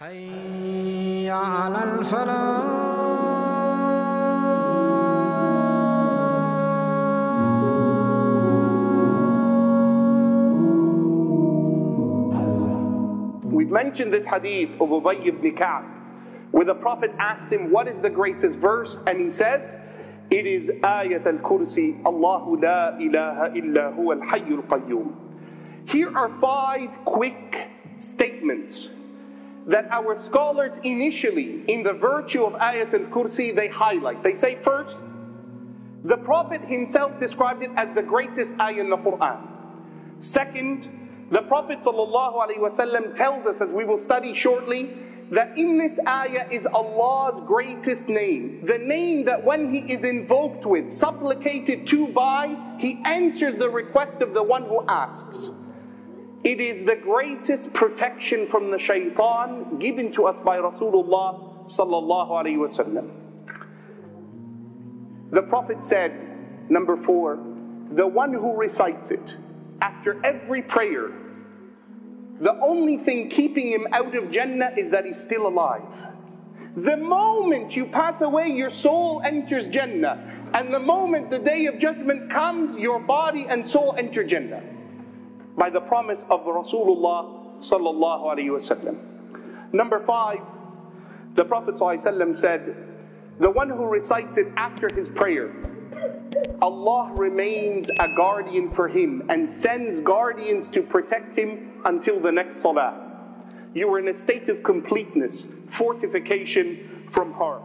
حي على الفلاح We've mentioned this hadith of Ubay ibn Ka'b, where the Prophet asks him, What is the greatest verse? And he says, It is Ayat al Kursi, Allahu la ilaha illa huwa al hayyul qayyum. Here are five quick statements that our scholars initially, in the virtue of Ayat al Kursi, they highlight. They say, First, the Prophet himself described it as the greatest ayah in the Quran. Second, the Prophet ﷺ tells us, as we will study shortly, that in this ayah is Allah's greatest name. The name that when He is invoked with, supplicated to by, He answers the request of the one who asks. It is the greatest protection from the shaitan given to us by Rasulullah sallallahu alaihi wasallam. The Prophet said, number four, the one who recites it after every prayer, the only thing keeping him out of Jannah is that he's still alive. The moment you pass away, your soul enters Jannah. And the moment the day of judgment comes, your body and soul enter Jannah. By the promise of Rasulullah sallallahu alayhi wasallam. Number five, the Prophet ﷺ said, the one who recites it after his prayer, Allah remains a guardian for him and sends guardians to protect him until the next salah. You are in a state of completeness, fortification from harm.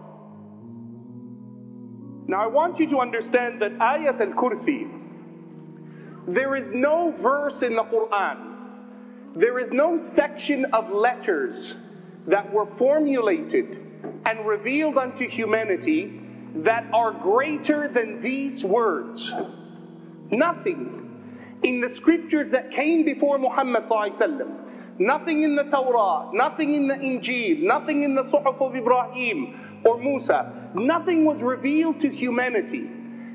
Now, I want you to understand that Ayat al Kursi, there is no verse in the Quran, there is no section of letters that were formulated and revealed unto humanity that are greater than these words. Nothing in the scriptures that came before Muhammad nothing in the Torah, nothing in the Injil, nothing in the Suhuf of Ibrahim or Musa, nothing was revealed to humanity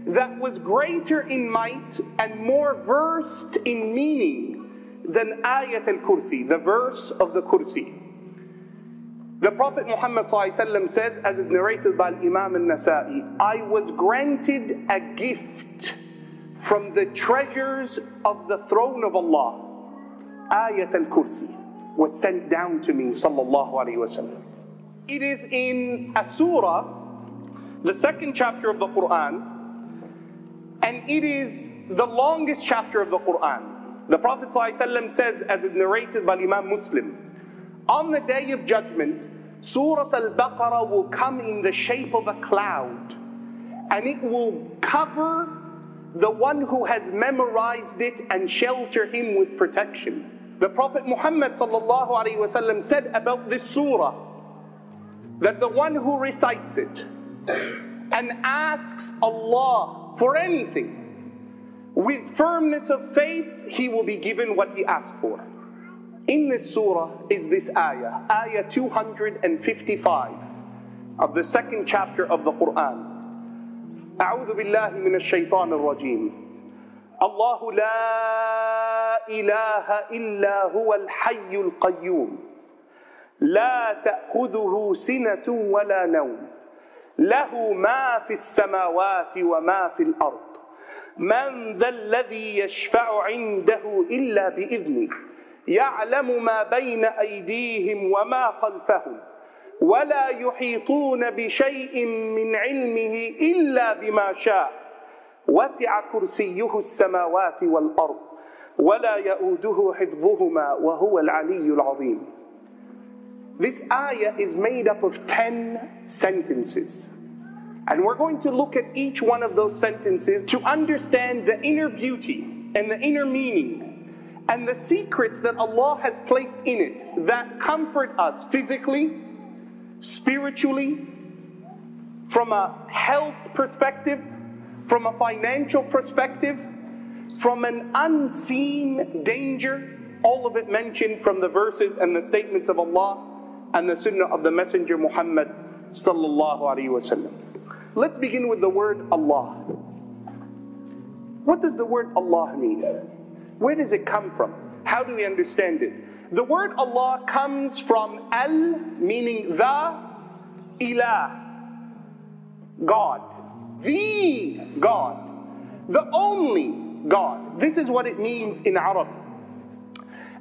that was greater in might and more versed in meaning than Ayat al-Kursi, the verse of the Kursi. The Prophet Muhammad says, as is narrated by Imam al-Nasa'i, I was granted a gift from the treasures of the throne of Allah. Ayat al-Kursi was sent down to me, sallallahu alayhi wasallam. It is in a surah, the second chapter of the Quran, and it is the longest chapter of the Quran. The Prophet ﷺ says, as is narrated by Imam Muslim, on the day of judgment, Surah Al Baqarah will come in the shape of a cloud and it will cover the one who has memorized it and shelter him with protection. The Prophet Muhammad ﷺ said about this surah that the one who recites it and asks Allah for anything with firmness of faith, he will be given what he asked for. In this surah is this ayah, ayah 255 of the second chapter of the Quran. أعوذ بالله من الشيطان الرجيم الله لا إله إلا هو الحي القيوم لا تأخذه سنة ولا نوم له ما في السماوات وما في الأرض. من ذا الذي يشفع عنده إلا بإذنه يعلم ما بين أيديهم وما خلفهم ولا يحيطون بشيء من علمه إلا بما شاء. وسع كرسيه السماوات والأرض ولا يئوده حفظهما وهو العلي العظيم. This ayah is made up of 10 sentences. And we're going to look at each one of those sentences to understand the inner beauty and the inner meaning and the secrets that Allah has placed in it that comfort us physically, spiritually, from a health perspective, from a financial perspective, from an unseen danger, all of it mentioned from the verses and the statements of Allah and the sunnah of the Messenger Muhammad sallallahu alaihi wasallam. Let's begin with the word Allah. What does the word Allah mean? Where does it come from? How do we understand it? The word Allah comes from al, meaning the, ilah, God, the God, the only God. This is what it means in Arabic.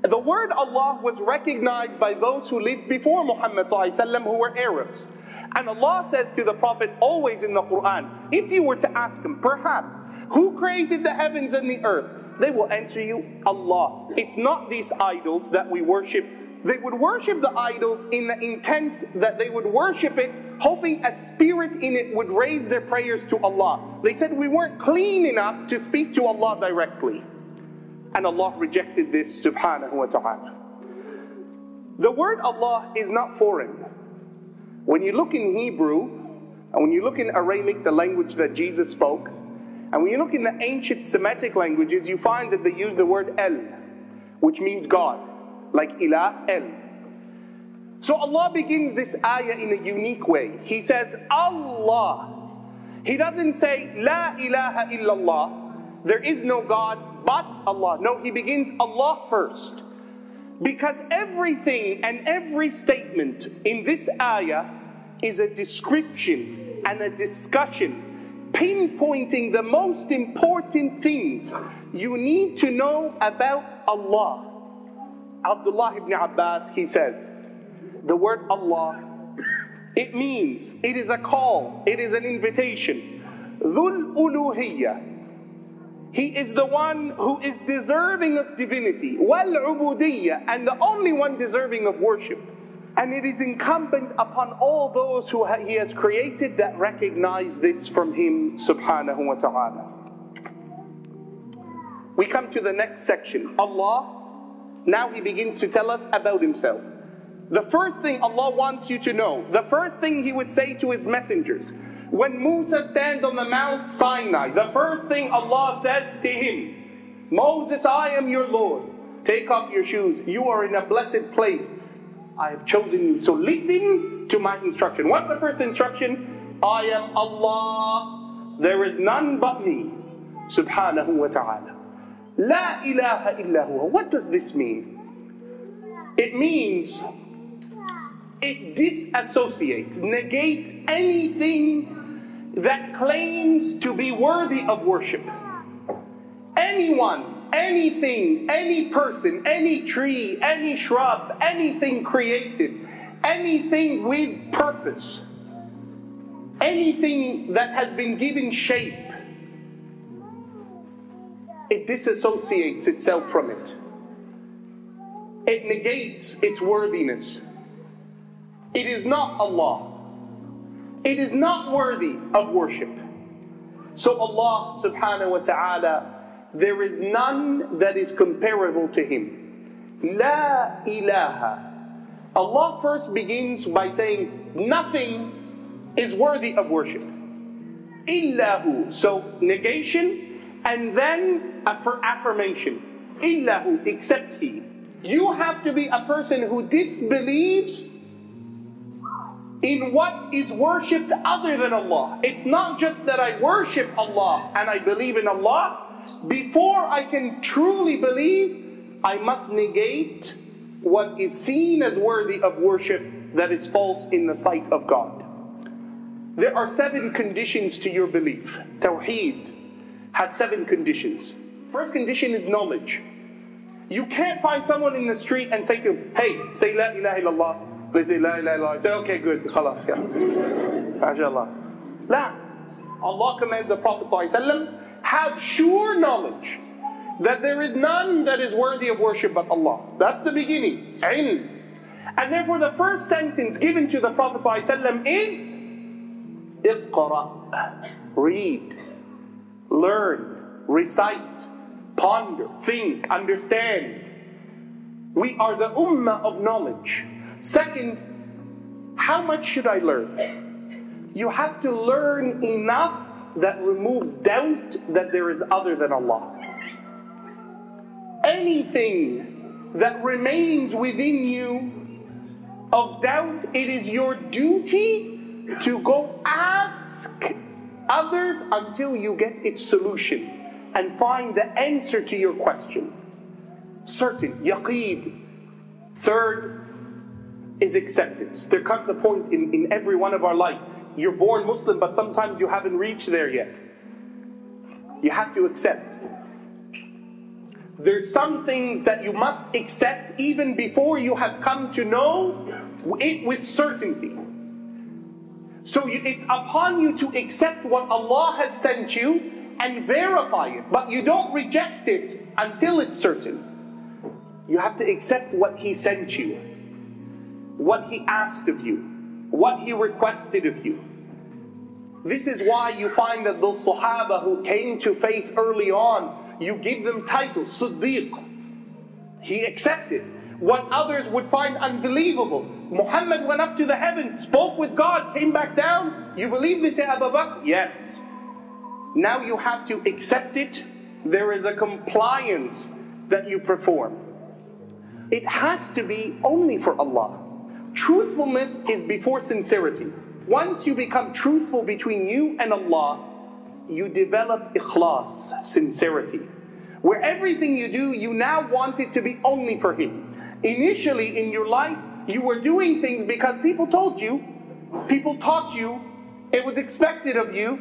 The word Allah was recognized by those who lived before Muhammad وسلم, who were Arabs. And Allah says to the Prophet always in the Quran, if you were to ask him, perhaps, who created the heavens and the earth? They will answer you, Allah. It's not these idols that we worship. They would worship the idols in the intent that they would worship it, hoping a spirit in it would raise their prayers to Allah. They said we weren't clean enough to speak to Allah directly. And Allah rejected this, subhanahu wa ta'ala. The word Allah is not foreign. When you look in Hebrew, and when you look in Aramaic, the language that Jesus spoke, and when you look in the ancient Semitic languages, you find that they use the word El, which means God, like Ilah, El. So Allah begins this ayah in a unique way. He says, Allah. He doesn't say, La ilaha illallah. There is no God but Allah. No, he begins Allah first. Because everything and every statement in this ayah is a description and a discussion pinpointing the most important things you need to know about Allah. Abdullah ibn Abbas, he says, the word Allah, it means, it is a call, it is an invitation. Dhul. He is the one who is deserving of divinity. Wal ubudiyya, and the only one deserving of worship. And it is incumbent upon all those who he has created that recognize this from him, subhanahu wa ta'ala. We come to the next section. Allah, now he begins to tell us about himself. The first thing Allah wants you to know, the first thing he would say to his messengers, when Musa stands on the Mount Sinai, the first thing Allah says to him, Moses, I am your Lord. Take off your shoes. You are in a blessed place. I have chosen you. So listen to my instruction. What's the first instruction? I am Allah. There is none but me. Subhanahu wa ta'ala. La ilaha illa. What does this mean? It means it disassociates, negates anything that claims to be worthy of worship. Anyone, anything, any person, any tree, any shrub, anything created, anything with purpose, anything that has been given shape, it disassociates itself from it. It negates its worthiness. It is not Allah. It is not worthy of worship. So Allah subhanahu wa ta'ala, there is none that is comparable to Him. La ilaha. Allah first begins by saying, nothing is worthy of worship. Illahu. So negation and then for affirmation. Illahu, except He. You have to be a person who disbelieves in what is worshipped other than Allah. It's not just that I worship Allah and I believe in Allah. Before I can truly believe, I must negate what is seen as worthy of worship that is false in the sight of God. There are seven conditions to your belief. Tawheed has seven conditions. First condition is knowledge. You can't find someone in the street and say to him, hey, say La ilaha illallah. They say La ilaha illallah. Say, okay, good, khalas, yeah. MashaAllah. La. Allah commands the Prophet have sure knowledge that there is none that is worthy of worship but Allah. That's the beginning. Ilm. And therefore the first sentence given to the Prophet is Iqra. Read. Learn. Recite. Ponder. Think. Understand. We are the ummah of knowledge. Second, how much should I learn? You have to learn enough that removes doubt that there is other than Allah. Anything that remains within you of doubt, it is your duty to go ask others until you get its solution and find the answer to your question. Certain, yaqeen, Third is acceptance. There comes a point in, in every one of our life. You're born Muslim, but sometimes you haven't reached there yet. You have to accept. There's some things that you must accept even before you have come to know it with certainty. So you, it's upon you to accept what Allah has sent you and verify it, but you don't reject it until it's certain. You have to accept what He sent you, what He asked of you, what He requested of you. This is why you find that those Sahaba who came to faith early on, you give them titles, Siddiq. He accepted. What others would find unbelievable. Muhammad went up to the heavens, spoke with God, came back down. You believe this, Abu Bakr? Yes. Now you have to accept it. There is a compliance that you perform. It has to be only for Allah. Truthfulness is before sincerity. Once you become truthful between you and Allah, you develop ikhlas, sincerity. Where everything you do, you now want it to be only for Him. Initially in your life, you were doing things because people told you, people taught you, it was expected of you.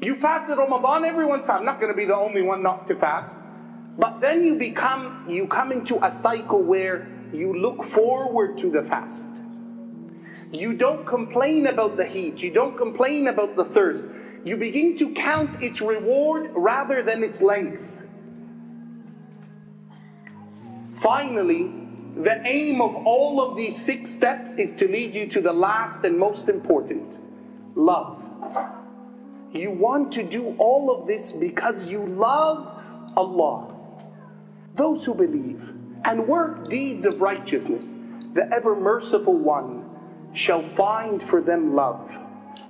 You fasted Ramadan, everyone's fast. I'm not going to be the only one not to fast. But then you become, you come into a cycle where you look forward to the fast. You don't complain about the heat. You don't complain about the thirst. You begin to count its reward rather than its length. Finally, the aim of all of these six steps is to lead you to the last and most important love. You want to do all of this because you love Allah. Those who believe and work deeds of righteousness, the ever merciful one shall find for them love.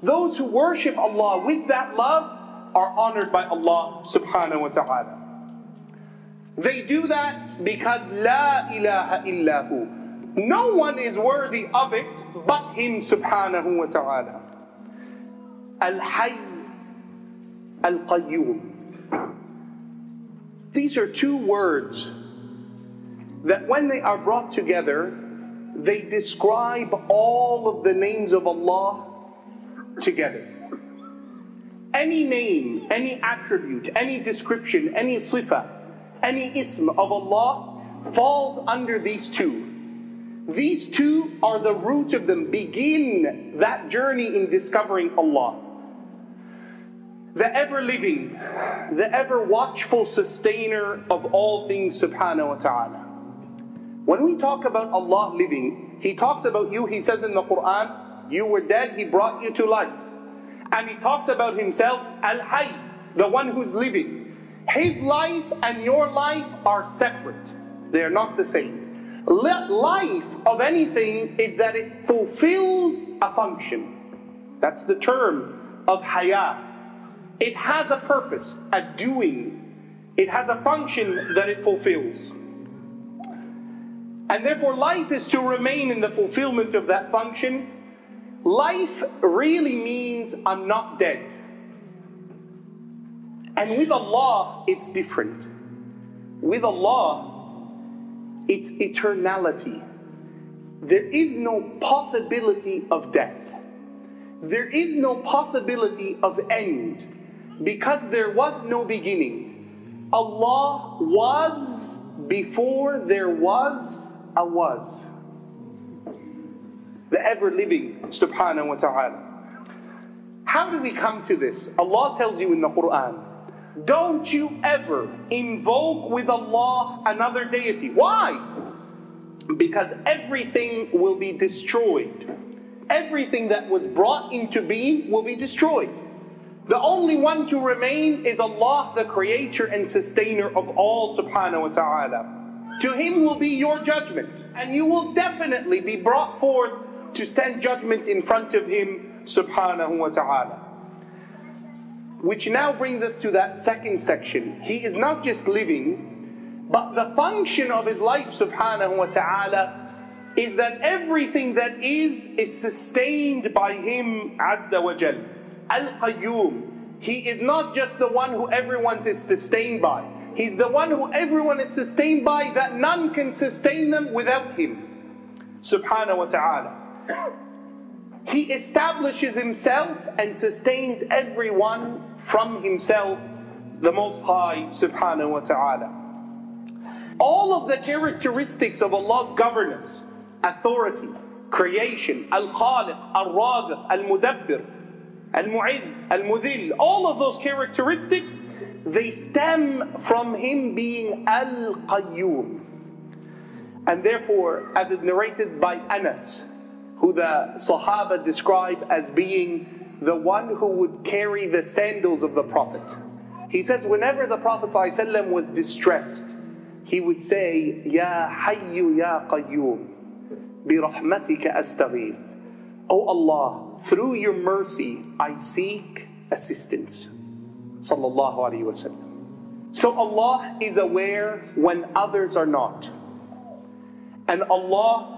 Those who worship Allah with that love are honored by Allah subhanahu wa ta'ala. They do that because La ilaha illahu. No one is worthy of it but Him subhanahu wa ta'ala. Al Hayy Al Qayyum. These are two words that when they are brought together, they describe all of the names of Allah together. Any name, any attribute, any description, any sifa, any ism of Allah falls under these two. These two are the root of them. Begin that journey in discovering Allah. The ever living, the ever watchful sustainer of all things, subhanahu wa ta'ala. When we talk about Allah living, He talks about you, He says in the Quran, you were dead, He brought you to life. And He talks about Himself, Al Hayy, the one who's living. His life and your life are separate, they are not the same. Life of anything is that it fulfills a function. That's the term of hayat. It has a purpose, a doing. It has a function that it fulfills. And therefore, life is to remain in the fulfillment of that function. Life really means I'm not dead. And with Allah, it's different. With Allah, it's eternality. There is no possibility of death. There is no possibility of end because there was no beginning. Allah was before there was a was. The ever living, subhanahu wa ta'ala. How do we come to this? Allah tells you in the Quran, don't you ever invoke with Allah another deity. Why? Because everything will be destroyed. Everything that was brought into being will be destroyed. The only one to remain is Allah, the creator and sustainer of all, subhanahu wa ta'ala. To him will be your judgment, and you will definitely be brought forth to stand judgment in front of him, subhanahu wa ta'ala. Which now brings us to that second section. He is not just living, but the function of his life, subhanahu wa ta'ala, is that everything that is is sustained by him, azza wa jal. Al Qayyum. He is not just the one who everyone is sustained by. He's the one who everyone is sustained by, that none can sustain them without him. subhanahu wa ta'ala. He establishes himself and sustains everyone from himself, the Most High subhanahu wa ta'ala. All of the characteristics of Allah's governance, authority, creation, Al-Khaliq, Al-Raziq, Al-Mudabbir, Al-Mu'izz, Al-Mudhil, all of those characteristics, they stem from Him being Al-Qayyum. And therefore, as is narrated by Anas, who the Sahaba describe as being the one who would carry the sandals of the Prophet. He says, whenever the Prophet ﷺ was distressed, he would say, Ya Hayyu Ya Qayyum, birahmatika astaghith. O Allah, through your mercy, I seek assistance. Sallallahu Alaihi Wasallam. So Allah is aware when others are not. And Allah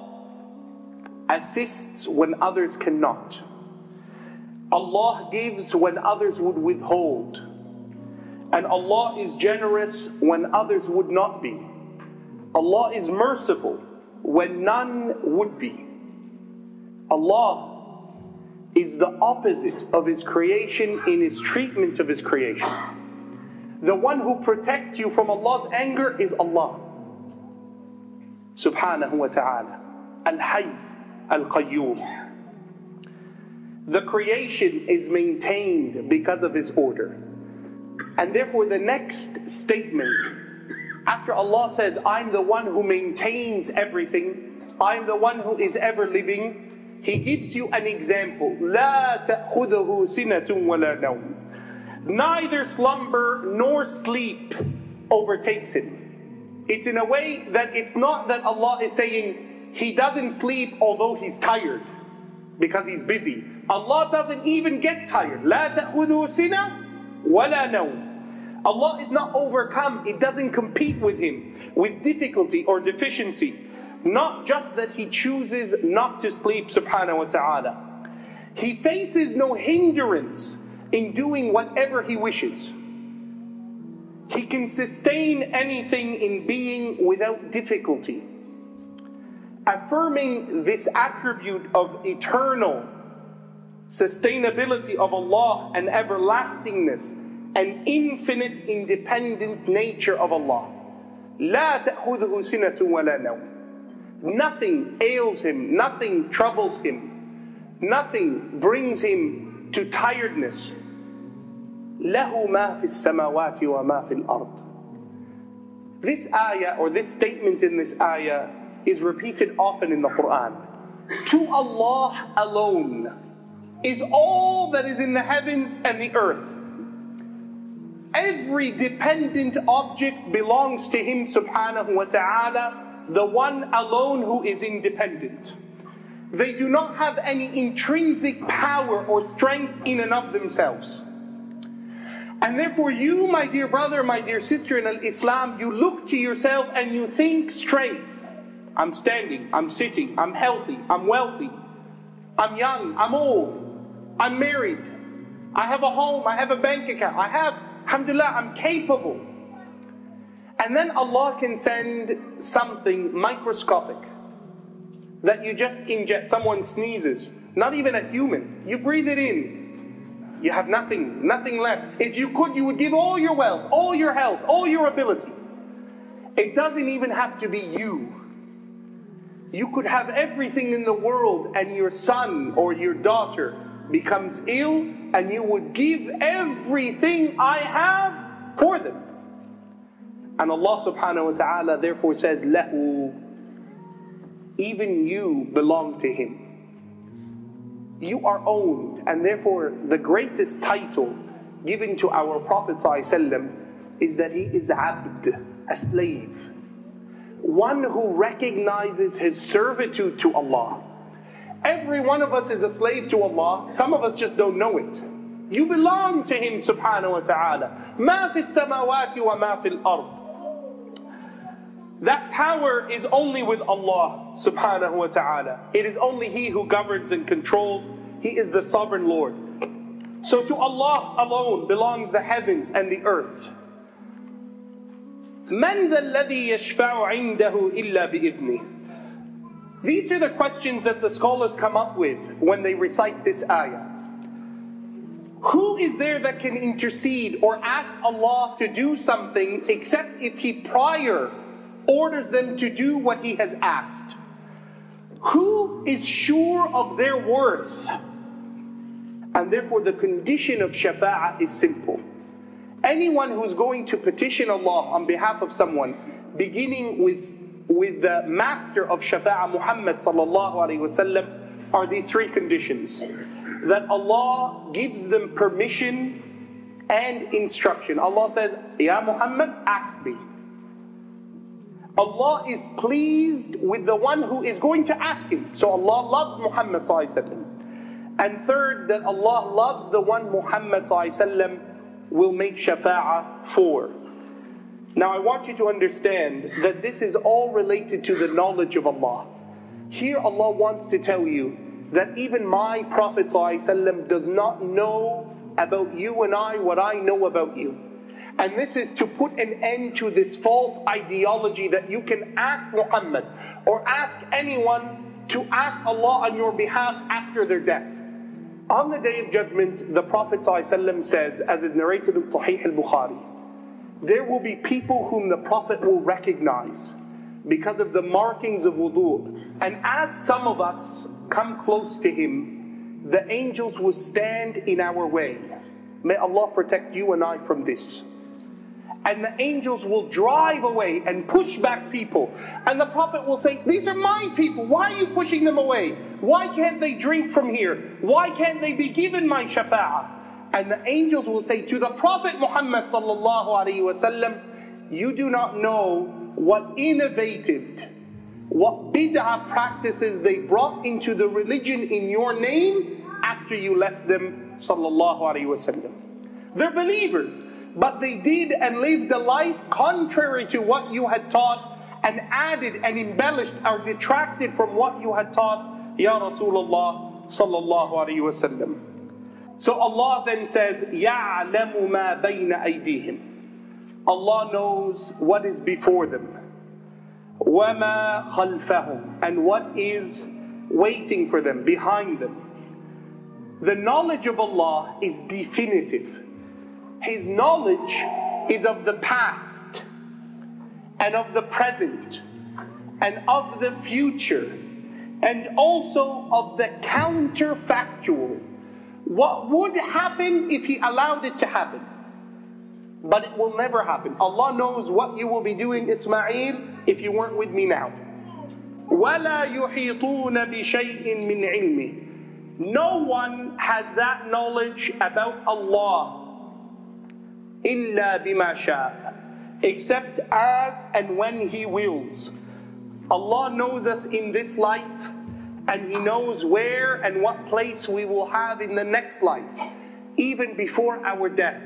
assists when others cannot. Allah gives when others would withhold. And Allah is generous when others would not be. Allah is merciful when none would be. Allah is the opposite of His creation in His treatment of His creation. The one who protects you from Allah's anger is Allah. Subhanahu wa ta'ala. Al-Hayy, Al-Qayyum. The creation is maintained because of His order. And therefore, the next statement, after Allah says, I'm the one who maintains everything, I'm the one who is ever living, He gives you an example. لا تأخذه سنة ولا نوم. Neither slumber nor sleep overtakes Him. It's in a way that it's not that Allah is saying He doesn't sleep although He's tired because He's busy. Allah doesn't even get tired. لا تأخذه سنة ولا نوم. Allah is not overcome, it doesn't compete with Him with difficulty or deficiency. Not just that He chooses not to sleep, subhanahu wa ta'ala. He faces no hindrance in doing whatever He wishes. He can sustain anything in being without difficulty. Affirming this attribute of eternal sustainability of Allah and everlastingness and infinite independent nature of Allah. لا تأخذه سنة ولا نوم. Nothing ails him, nothing troubles him, nothing brings him to tiredness. له ما في السماوات وما في الأرض. This ayah or this statement in this ayah is repeated often in the Quran. To Allah alone is all that is in the heavens and the earth. Every dependent object belongs to Him subhanahu wa ta'ala, the one alone who is independent. They do not have any intrinsic power or strength in and of themselves. And therefore, you, my dear brother, my dear sister in Islam, you look to yourself and you think strength. I'm standing, I'm sitting, I'm healthy, I'm wealthy, I'm young, I'm old, I'm married, I have a home, I have a bank account, I have, alhamdulillah, I'm capable. And then Allah can send something microscopic that you just inject, someone sneezes, not even a human, you breathe it in. You have nothing, nothing left. If you could, you would give all your wealth, all your health, all your ability. It doesn't even have to be you. You could have everything in the world, and your son or your daughter becomes ill, and you would give everything I have for them. And Allah subhanahu wa ta'ala therefore says, Lahu, even you belong to Him. You are owned, and therefore the greatest title given to our Prophet ﷺ is that he is abd, a slave. One who recognizes his servitude to Allah. Every one of us is a slave to Allah. Some of us just don't know it. You belong to Him subhanahu wa ta'ala. ما في السماوات وما في الأرض. That power is only with Allah subhanahu wa ta'ala. It is only He who governs and controls. He is the sovereign Lord. So to Allah alone belongs the heavens and the earth. من ذا الذي يشفع عنده إلا بإذنه These are the questions that the scholars come up with when they recite this ayah. Who is there that can intercede or ask Allah to do something except if He prior orders them to do what He has asked? Who is sure of their worth? And therefore, the condition of shafa'ah is simple. Anyone who's going to petition Allah on behalf of someone, beginning with, with the master of shafa'ah, Muhammad are the three conditions that Allah gives them permission and instruction. Allah says, Ya Muhammad, ask me. Allah is pleased with the one who is going to ask him. So Allah loves Muhammad. And third, that Allah loves the one Muhammad will make shafa'ah for. Now I want you to understand that this is all related to the knowledge of Allah. Here Allah wants to tell you that even my Prophet does not know about you and I what I know about you. And this is to put an end to this false ideology that you can ask Muhammad or ask anyone to ask Allah on your behalf after their death. On the day of judgment, the Prophet ﷺ says, as is narrated in Sahih al Bukhari, there will be people whom the Prophet will recognize because of the markings of wudu. And as some of us come close to him, the angels will stand in our way. May Allah protect you and I from this. And the angels will drive away and push back people. And the Prophet will say, These are my people. Why are you pushing them away? Why can't they drink from here? Why can't they be given my shafa'ah? And the angels will say to the Prophet Muhammad sallallahu You do not know what innovative what bid'ah practices they brought into the religion in your name after you left them. They're believers, but they did and lived a life contrary to what you had taught and added and embellished or detracted from what you had taught, Ya Rasulullah sallallahu alaihi wasallam. So Allah then says, يَعْلَمُ مَا بَيْنَ أَيْدِيهِمْ Allah knows what is before them وَمَا خَلْفَهُمْ And what is waiting for them, behind them. The knowledge of Allah is definitive. His knowledge is of the past and of the present and of the future and also of the counterfactual. What would happen if He allowed it to happen? but it will never happen. Allah knows what you will be doing, Ismail, if you weren't with me now. وَلَا يُحِيطُونَ بِشَيْءٍ مِّنْ عِلْمِهِ No one has that knowledge about Allah إِلَّا بِمَا شَاءَ Except as and when He wills. Allah knows us in this life and He knows where and what place we will have in the next life, even before our death.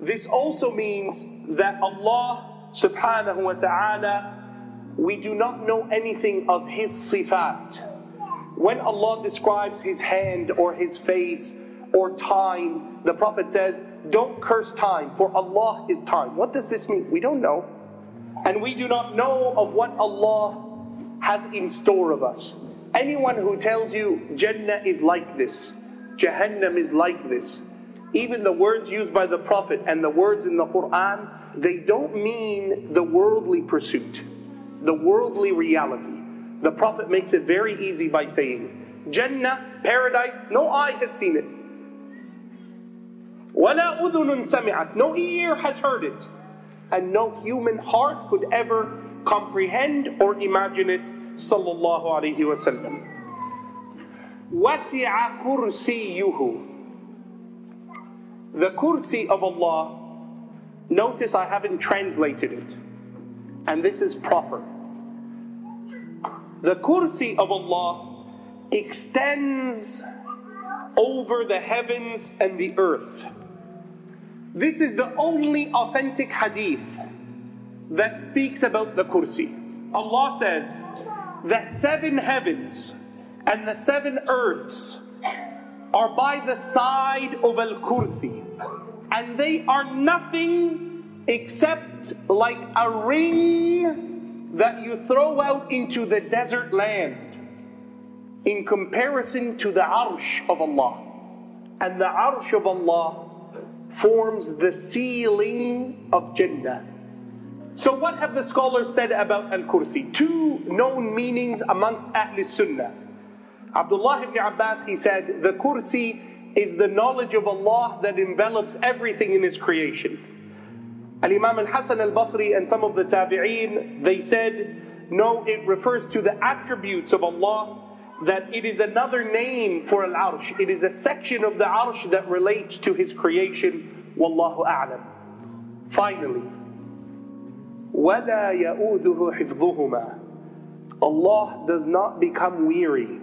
This also means that Allah subhanahu wa ta'ala, we do not know anything of His sifat. When Allah describes His hand or His face or time, the Prophet says, don't curse time, for Allah is time. What does this mean? We don't know. And we do not know of what Allah has in store of us. Anyone who tells you Jannah is like this, Jahannam is like this, even the words used by the Prophet and the words in the Quran, they don't mean the worldly pursuit, the worldly reality. The Prophet makes it very easy by saying, Jannah, paradise, no eye has seen it. وَلَا أُذُنٌ سَمِعَتْ No ear has heard it. And no human heart could ever comprehend or imagine it. Sallallahu alayhi wasallam. وَسِعَ كُرْسِيُّهُ the kursi of Allah, notice I haven't translated it. And this is proper. The kursi of Allah extends over the heavens and the earth. This is the only authentic hadith that speaks about the kursi. Allah says the seven heavens and the seven earths are by the side of Al Kursi, and they are nothing except like a ring that you throw out into the desert land in comparison to the arsh of Allah. And the arsh of Allah forms the ceiling of Jannah. So, what have the scholars said about Al Kursi? Two known meanings amongst Ahl Sunnah. Abdullah ibn Abbas, he said, the Kursi is the knowledge of Allah that envelops everything in His creation. Al Imam al Hasan al Basri and some of the Tabi'een, they said, no, it refers to the attributes of Allah, that it is another name for Al Arsh. It is a section of the Arsh that relates to His creation. Wallahu A'lam. Finally, وَلَا يَؤُودُهُ حِفْظُهُمَا Allah does not become weary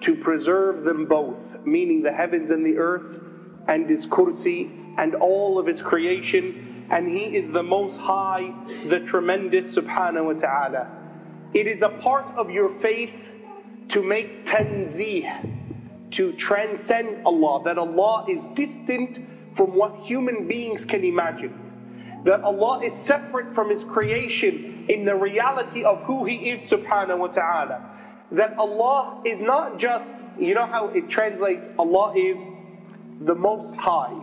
to preserve them both, meaning the heavens and the earth, and His kursi, and all of His creation, and He is the Most High, the Tremendous Subhanahu wa Ta'ala. It is a part of your faith to make tanzih, to transcend Allah, that Allah is distant from what human beings can imagine that Allah is separate from His creation in the reality of who He is subhanahu wa ta'ala. That Allah is not just, you know how it translates, Allah is the most high.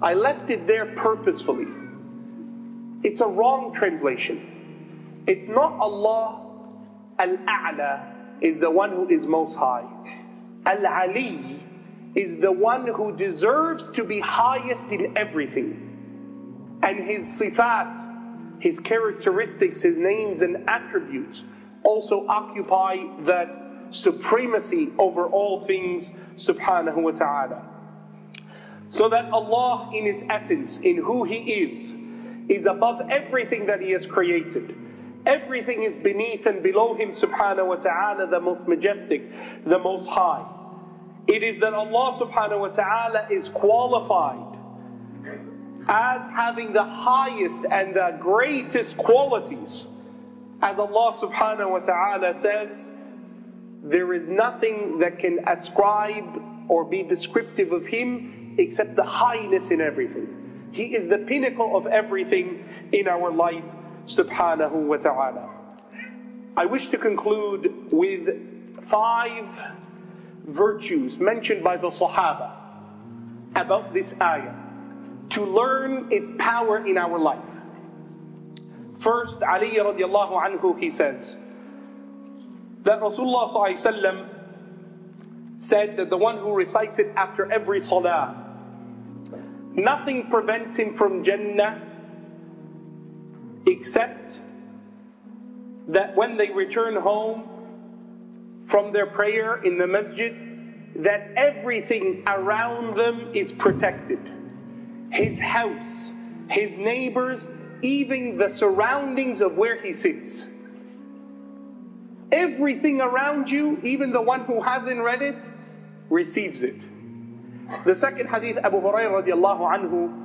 I left it there purposefully. It's a wrong translation. It's not Allah Al-A'la is the one who is most high. Al-Ali is the one who deserves to be highest in everything and his sifat, his characteristics, his names and attributes also occupy that supremacy over all things subhanahu wa ta'ala. So that Allah in his essence, in who he is, is above everything that he has created. Everything is beneath and below him subhanahu wa ta'ala, the most majestic, the most high. It is that Allah subhanahu wa ta'ala is qualified as having the highest and the greatest qualities. As Allah subhanahu wa ta'ala says, there is nothing that can ascribe or be descriptive of Him except the highness in everything. He is the pinnacle of everything in our life, subhanahu wa ta'ala. I wish to conclude with five virtues mentioned by the Sahaba about this ayah to learn its power in our life. First, Ali radiallahu anhu, he says that Rasulullah said that the one who recites it after every salah, nothing prevents him from Jannah except that when they return home from their prayer in the masjid, that everything around them is protected his house, his neighbors, even the surroundings of where he sits. Everything around you, even the one who hasn't read it, receives it. The second hadith, Abu Hurairah radiallahu anhu,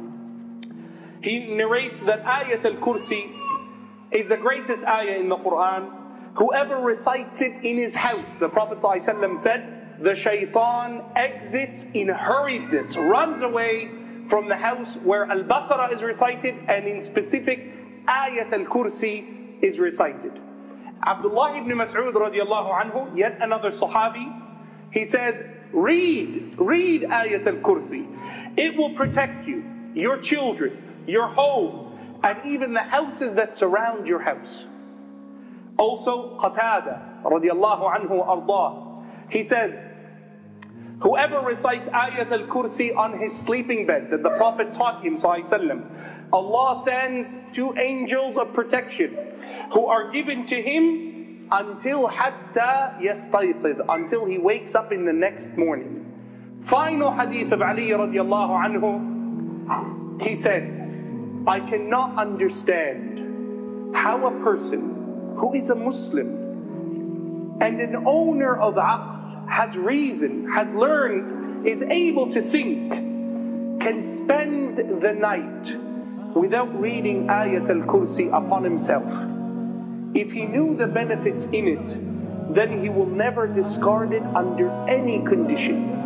he narrates that Ayat al-Kursi is the greatest ayah in the Quran. Whoever recites it in his house, the Prophet ﷺ said, the shaitan exits in hurriedness, runs away from the house where Al Baqarah is recited and in specific Ayat Al Kursi is recited. Abdullah ibn Mas'ud radiallahu anhu, yet another Sahabi, he says, Read, read Ayat Al Kursi. It will protect you, your children, your home, and even the houses that surround your house. Also, Qatada radiallahu anhu ardah, he says, Whoever recites Ayat al Kursi on his sleeping bed that the Prophet taught him, Allah sends two angels of protection who are given to him until hatta yastayqid, until he wakes up in the next morning. Final hadith of Ali radiallahu anhu, he said, I cannot understand how a person who is a Muslim and an owner of aql has reason, has learned, is able to think, can spend the night without reading Ayat al Kursi upon himself. If he knew the benefits in it, then he will never discard it under any condition.